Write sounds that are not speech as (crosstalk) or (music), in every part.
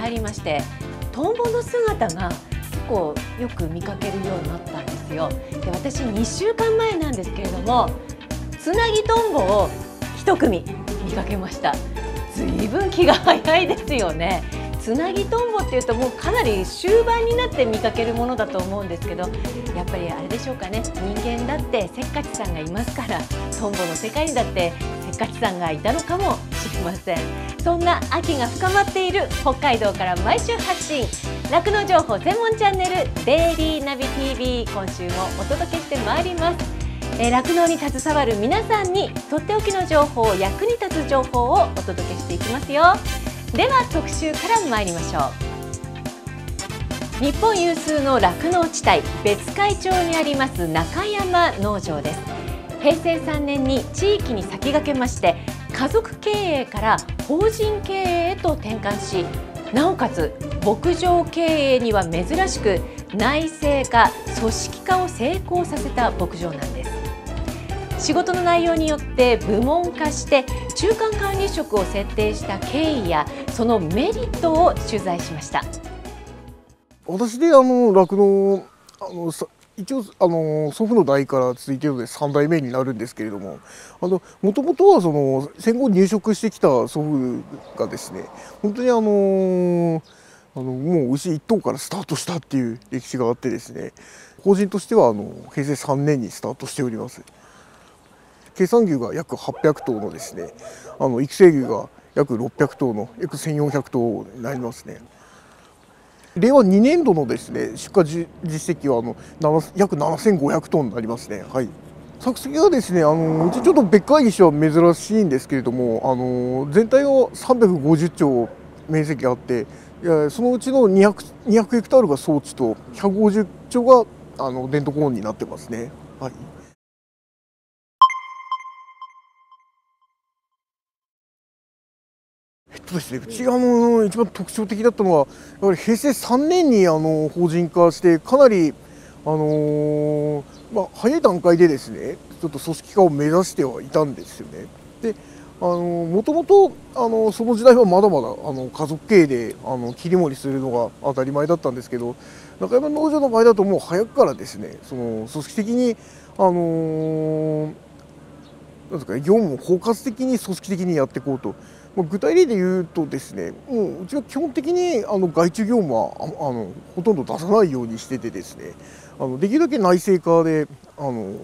入りましてトンボの姿が結構よく見かけるようになったんですよ。で私2週間前なんですけれどもつなぎトンボを1組見かけました。ずいぶん気が早いですよね。つなぎトンボっていうともうかなり終盤になって見かけるものだと思うんですけどやっぱりあれでしょうかね。人間だってせっかちさんがいますからトンボの世界にだってせっかちさんがいたのかもしれません。そんな秋が深まっている北海道から毎週発信。酪農情報専門チャンネルデイリーナビ TV 今週もお届けしてまいります。酪農に携わる皆さんにとっておきの情報役に立つ情報をお届けしていきますよ。では特集から参りましょう。日本有数の酪農地帯別海町にあります中山農場です。平成3年に地域に先駆けまして家族経営から法人経営へと転換しなおかつ牧場経営には珍しく内製化組織化を成功させた牧場なんです。仕事の内容によって部門化して中間管理職を設定した経緯やそのメリットを取材しました。私であの酪農あの一応あの祖父の代から続いているので3代目になるんですけれどももともとはその戦後入植してきた祖父がですね本当にあのあのもう牛1頭からスタートしたっていう歴史があってですね法人としてはあの平成3年にスタートしております。計算牛が約800頭のですねあの育成牛が約600頭の約1400頭になりますね。令和2年度のですね出荷実績はあの約7500トンになりますね。はい。作付けはですねあのうちちょっと別会議所は珍しいんですけれどもあの全体を350兆面積あってそのうちの 200, 200ヘクタールが装置と150兆があの伝統コーンになってますね。はいそうですね、うちがの一番特徴的だったのは、やはり平成3年にあの法人化して、かなり、あのー、まあ、早い段階でですね、ちょっと組織化を目指してはいたんですよね。であのもともとあのその時代はまだまだあの家族経営であの切り盛りするのが当たり前だったんですけど中山農場の場合だともう早くからですねその組織的にあのー、なんですかね業務を包括的に組織的にやっていこうとまあ、具体例で言うとですねもううちは基本的にあの外注業務はあのほとんど出さないようにしててですねあのできるだけ内製化であの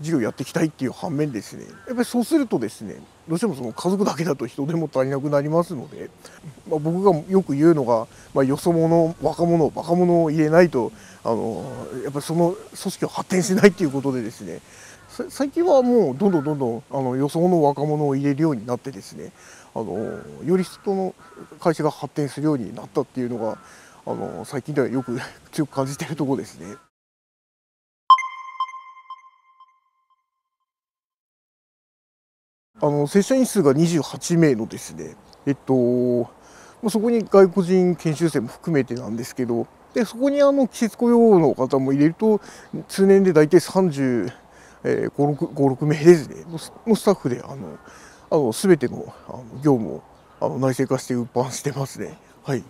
事業やっていきたいっていう反面ですねやっぱりそうするとですねどうしてもその家族だけだと人手も足りなくなりますので、まあ、僕がよく言うのが、まあ、よそ者若者若者を入れないとあのやっぱりその組織を発展しないっていうことでですね最近はもうどんどんどんどんあの予想の若者を入れるようになってですねあのより人の会社が発展するようになったっていうのがあの最近ではよく (laughs) 強く感じているところですね。あの正社員数が28名のですね、えっと、そこに外国人研修生も含めてなんですけど、でそこにあの季節雇用の方も入れると、通年で大体30、えー、5、6, 5 6名ですねのスタッフであのあの全てのあの業務をあの内製化して運搬してますね。はい。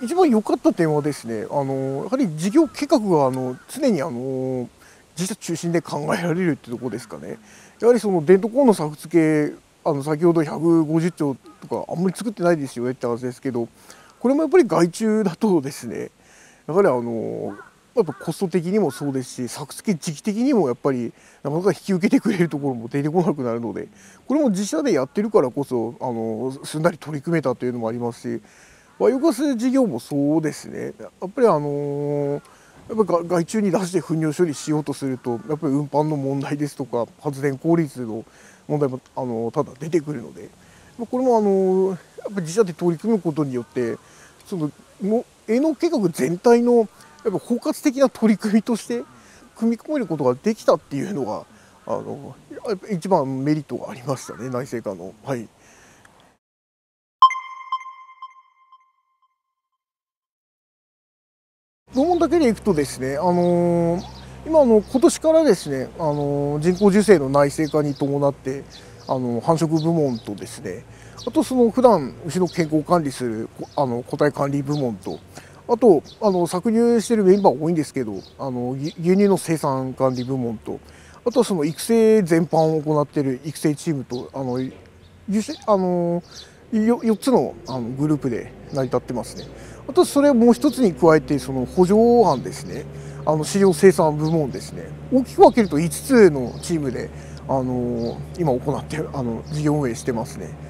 一番良かった点はですね、あのやはり事業計画があの常にあの自社中心で考えられるってとこですかね。やはりその伝統工の作付けあの先ほど150兆とかあんまり作ってないですよねって話ですけど、これもやっぱり外注だとですね、やはりあのやっぱコスト的にもそうですし作付け時期的にもやっぱりなかなか引き受けてくれるところも出てこなくなるのでこれも自社でやってるからこそあのすんなり取り組めたというのもありますしバイオガス事業もそうですね。やっぱりあのやっぱ外注に出して糞尿処理しようとするとやっぱり運搬の問題ですとか発電効率の問題もあのただ出てくるのでこれもあのやっぱ自社で取り組むことによってその営農計画全体のやっぱ包括的な取り組みとして組み込めることができたっていうのがあの一番メリットがありましたね内政化の。はい部門だけでいくとですね、あの今あの今年からですねあの人工授精の内製化に伴ってあの繁殖部門とですねあとその普段牛の健康管理するあの個体管理部門とあとあの搾乳してるメンバー多いんですけどあの牛乳の生産管理部門とあとその育成全般を行っている育成チームとあのあの 4, つのあのグループで成り立ってますね。あとそれをもう一つに加えてその補助案ですねあの飼料生産部門ですね大きく分けると5つのチームであの今行ってあの事業運営してますね。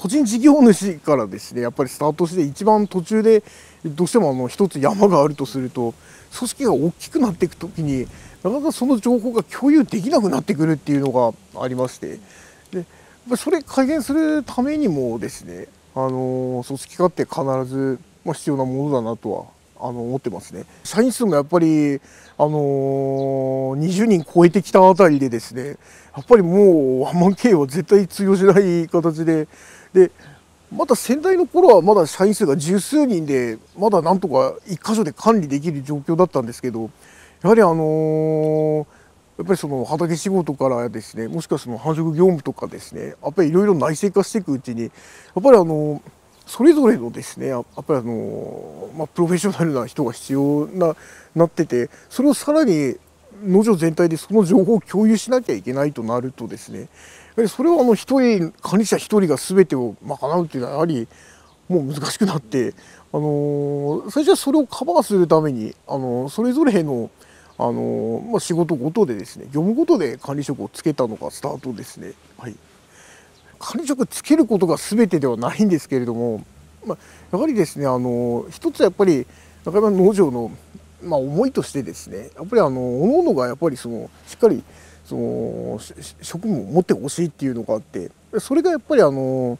個人事業主からですねやっぱりスタートして一番途中でどうしてもあの一つ山があるとすると組織が大きくなっていく時になかなかその情報が共有できなくなってくるっていうのがありましてでそれ改善するためにもですねあの組織化って必ず必要なものだなとはあの思ってますね。社員数もやっぱりあの20人超えてきたあたりでですねやっぱりもうワンマン経営は絶対通用しない形ででまだ先代の頃はまだ社員数が十数人でまだなんとか1箇所で管理できる状況だったんですけどやはりあのやっぱりその畑仕事からですねもしくはその繁殖業務とかですねやっぱりいろいろ内製化していくうちにやっぱりあのそれぞれのですねやっぱりあの、まあ、プロフェッショナルな人が必要ななっててそれをさらに農場全体でその情報を共有しなきゃいけないとなるとですねやはりそれをあの一人管理者一人が全てを賄うっていうのはやはりもう難しくなってあの最初はそれをカバーするためにあのそれぞれのあのまあ、仕事ごとでですね業務ごとで管理職をつけたのがスタートですね。はい、管理職つけることが全てではないんですけれども、まあ、やはりですねあの一つやっぱり中山農場の、まあ、思いとしてですねやっぱりあの各々がやっぱりそのしっかりその職務を持ってほしいっていうのがあってそれがやっぱりあの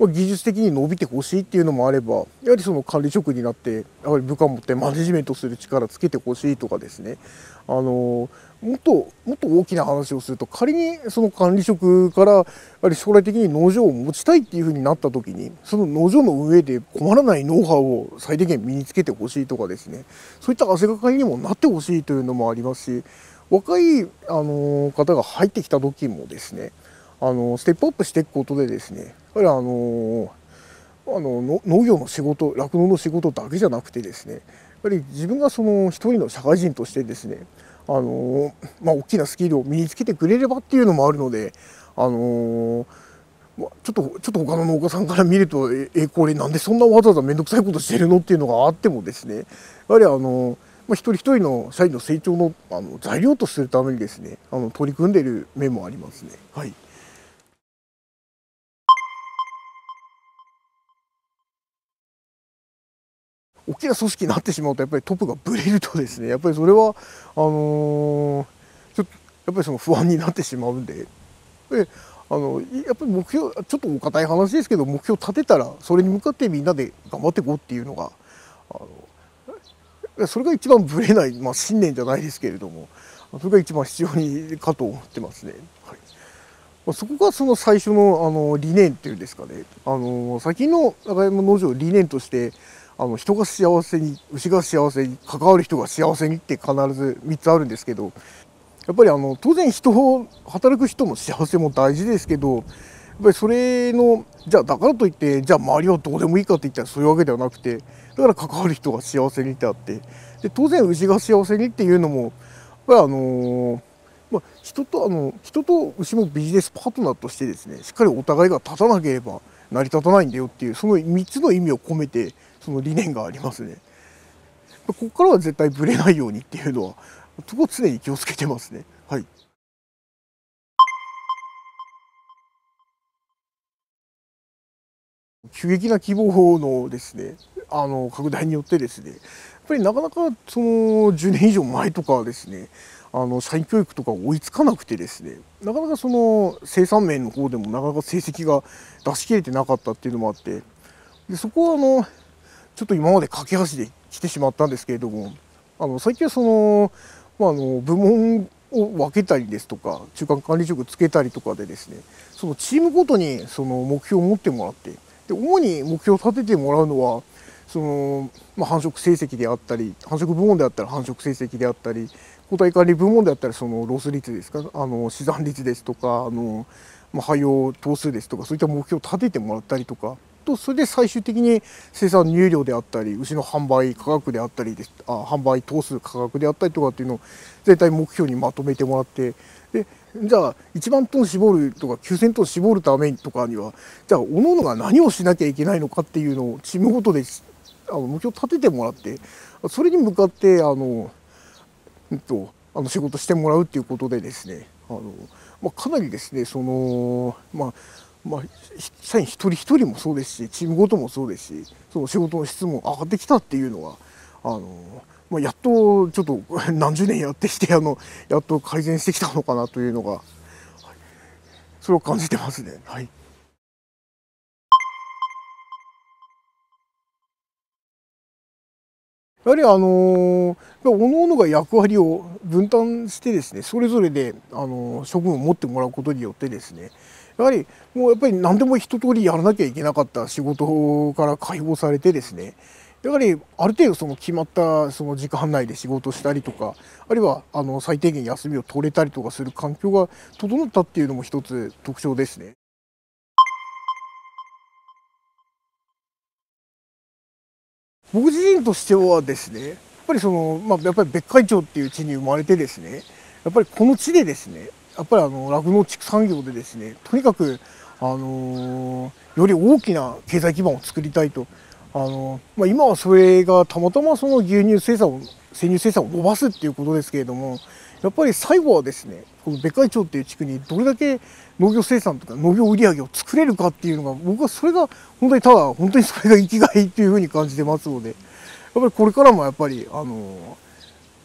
技術的に伸びてほしいっていうのもあればやはりその管理職になってやはり部下を持ってマネジメントする力つけてほしいとかですねあのもっともっと大きな話をすると仮にその管理職からやはり将来的に農場を持ちたいっていうふうになった時にその農場の運営で困らないノウハウを最低限身につけてほしいとかですね。そういった汗がかりにもなってほしいというのもありますし若いあの方が入ってきた時もですねあのステップアップしていくことでですねやはりあのあの農業の仕事酪農の仕事だけじゃなくてですねやっぱり自分がその一人の社会人としてですねあの、まあ、大きなスキルを身につけてくれればっていうのもあるのであのちょっとちょっと他の農家さんから見るとえこれなんでそんなわざわざ面倒くさいことしてるのっていうのがあってもですねやはりあのまあ、一人一人の社員の成長のあの材料とするためにですねあの取り組んでいる面もありますね。はい大きな組織になってしまうとやっぱりトップがぶれるとですね (laughs) やっぱりそれはあのー、ちょっとやっぱりその不安になってしまうんで。であのやっぱり目標ちょっとお堅い話ですけど目標立てたらそれに向かってみんなで頑張っていこうっていうのがあのそれが一番ぶれない、まあ、信念じゃないですけれどもそれが一番必要にかと思ってますね。はい。まあ、そこがその最初のあの理念っていうんですかね。あの先の中山農場理念としてあの人が幸せに牛が幸せに関わる人が幸せにって必ず3つあるんですけどやっぱりあの当然人を働く人の幸せも大事ですけどやっぱりそれのじゃあだからといってじゃあ周りはどうでもいいかって言ったらそういうわけではなくてだから関わる人が幸せにってあってで当然牛が幸せにっていうのもやっぱりあのまあ、人とあの人と牛もビジネスパートナーとしてですねしっかりお互いが立たなければ成り立たないんだよっていうその3つの意味を込めてその理念がありますね。ここからは絶対ぶれないようにっていうのはそこ常に気をつけてますね。はい。急激な規模のですねあの拡大によってですねやっぱりなかなかその10年以上前とかですねあの社員教育とか追いつかなくてですねなかなかその生産面の方でもなかなか成績が出し切れてなかったっていうのもあってでそこはあのちょっと今まで駆け足で来てしまったんですけれどもあの最近はその,、まあ、あの部門を分けたりですとか中間管理職つけたりとかでですねそのチームごとにその目標を持ってもらってで主に目標を立ててもらうのはその、まあ、繁殖成績であったり繁殖部門であったら繁殖成績であったり個体管理部門であったらそのロス率ですかあの死産率ですとかあの、まあ、廃用頭数ですとかそういった目標を立ててもらったりとかとそれで最終的に生産入量であったり牛の販売価格であったりであ販売頭数価格であったりとかっていうのを全体目標にまとめてもらってでじゃあ1万トン絞るとか9,000トン絞るためとかにはじゃあ各々が何をしなきゃいけないのかっていうのをチームごとであの目標立ててもらってそれに向かってあの、えっと、あの仕事してもらうっていうことでですねあの、まあ、かなりですねそのまあまあ、社員一人一人もそうですしチームごともそうですしその仕事の質も上がってきたっていうのはあの、まあ、やっとちょっと (laughs) 何十年やってきてあのやっと改善してきたのかなというのが、はい、それを感じてますね。はいやはりあの各々が役割を分担してですねそれぞれであの職務を持ってもらうことによってですねやはりもうやっぱり何でも一通りやらなきゃいけなかった仕事から解放されてですねやはりある程度その決まったその時間内で仕事したりとかあるいはあの最低限休みを取れたりとかする環境が整ったっていうのも一つ特徴ですね。僕自身としてはですねやっぱりその、まあ、やっぱり別海町っていう地に生まれてですねやっぱりこの地でですねやっぱりあの酪農畜産業でですねとにかく、あのー、より大きな経済基盤を作りたいと、あのー、まあ、今はそれがたまたまその牛乳生産を生乳生産を伸ばすっていうことですけれどもやっぱり最後はですねこの別海町っていう地区にどれだけ農業生産とか農業売上を作れるかっていうのが僕はそれが本当にただ本当にそれが生きがいっていうふうに感じてますのでやっぱりこれからもやっぱりあの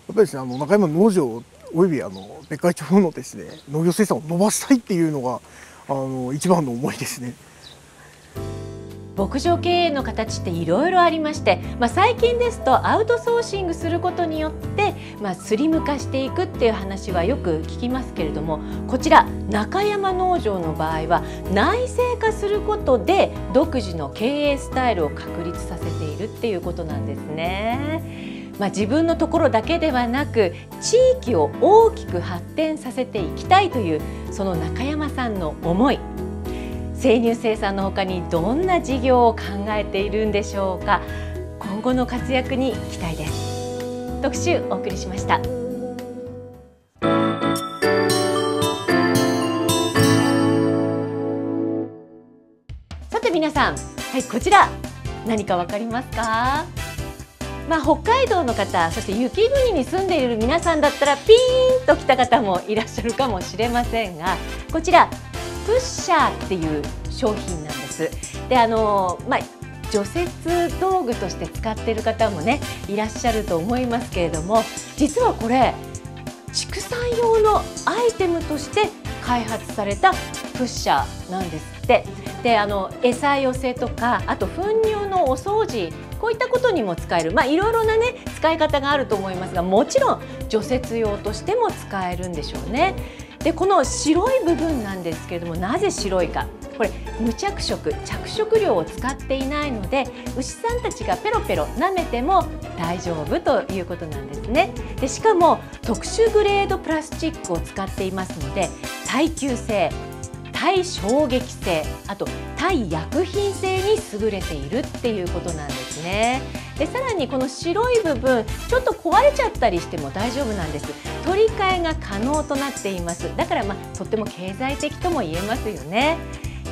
やっぱりですねあの中山農場およびあの別海町のですね農業生産を伸ばしたいっていうのがあの一番の思いですね。牧場経営の形っていろいろありまして、まあ、最近ですとアウトソーシングすることによって、まあ、スリム化していくっていう話はよく聞きますけれどもこちら中山農場の場合は内製化することで独自の経営スタイルを確立させているっていうことなんですね。まあ、自分のところだけではなく地域を大きく発展させていきたいというその中山さんの思い。生乳生産のほかにどんな事業を考えているんでしょうか。今後の活躍に期待です。特集お送りしました。さて皆さんはいこちら。何かわかりますか？まあ、北海道の方そして雪国に住んでいる皆さんだったらピーンときた方もいらっしゃるかもしれませんがこちらプッシャーっていう商品なんです。であのまあ除雪道具として使っている方もねいらっしゃると思いますけれども実はこれ畜産用のアイテムとして開発されたプッシャーなんですってであの餌寄せとかあと糞乳のお掃除こういったことにも使える。まあいろいろなね使い方があると思いますがもちろん除雪用としても使えるんでしょうね。でこの白い部分なんですけれどもなぜ白いか。これ無着色着色料を使っていないので牛さんたちがペロペロ舐めても大丈夫ということなんですね。でしかも特殊グレードプラスチックを使っていますので耐久性耐衝撃性あと耐薬品性に優れているっていうことなんですね。でさらにこの白い部分ちょっと壊れちゃったりしても大丈夫なんです。取り替えが可能となっています。だからまあとっても経済的とも言えますよね。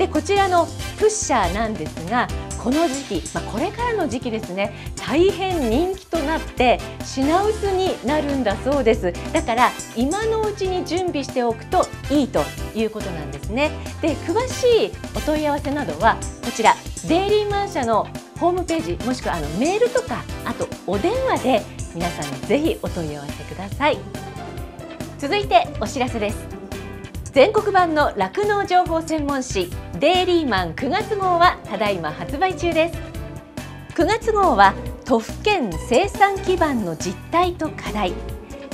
でこちらのプッシャーなんですがこの時期、まあ、これからの時期ですね大変人気となって品薄になるんだそうです。だから今のうちに準備しておくといいということなんですね。で詳しいお問い合わせなどはこちらデイリーマン社のホームページもしくはあのメールとかあとお電話で皆さんにぜひお問い合わせください。続いてお知らせです。全国版の酪農情報専門誌デイリーマン9月号はただいま発売中です。9月号は都府県生産基盤の実態と課題。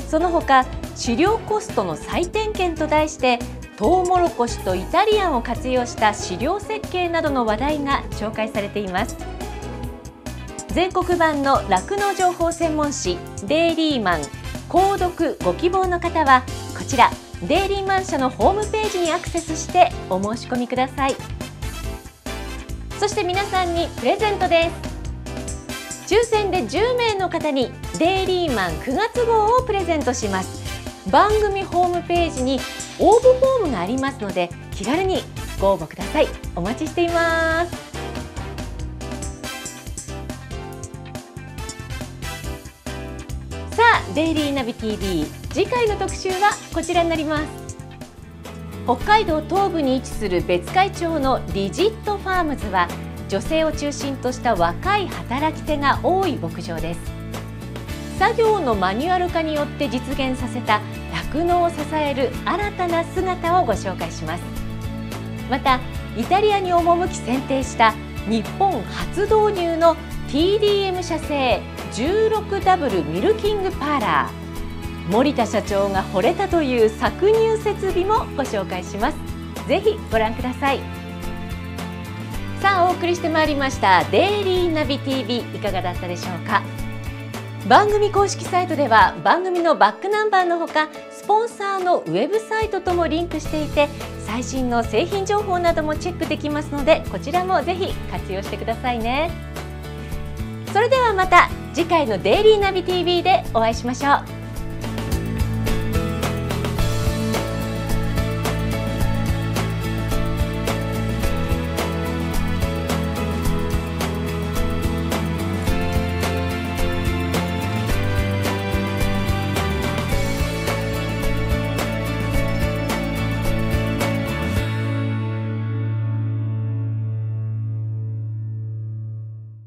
その他狩猟コストの再点検と題してトウモロコシとイタリアンを活用した飼料設計などの話題が紹介されています。全国版の酪農情報専門誌デイリーマン購読ご希望の方はこちら。デイリーマン社のホームページにアクセスしてお申し込みください。そして皆さんにプレゼントです。抽選で10名の方にデイリーマン9月号をプレゼントします。番組ホームページに応募フォームがありますので気軽にご応募ください。お待ちしています。さあデイリーナビ TV 次回の特集はこちらになります北海道東部に位置する別海町のリジットファームズは女性を中心とした若い働き手が多い牧場です。作業のマニュアル化によって実現させた酪農を支える新たな姿をご紹介します。またイタリアに赴き選定した日本初導入の TDM 社製 16W ミルキングパーラー。森田社長が惚れたという搾乳設備もご紹介します。ぜひご覧ください。さあお送りしてまいりましたデイリーナビ TV いかがだったでしょうか？番組公式サイトでは番組のバックナンバーのほかスポンサーのウェブサイトともリンクしていて最新の製品情報などもチェックできますのでこちらもぜひ活用してくださいね。それではまた次回のデイリーナビ TV でお会いしましょう。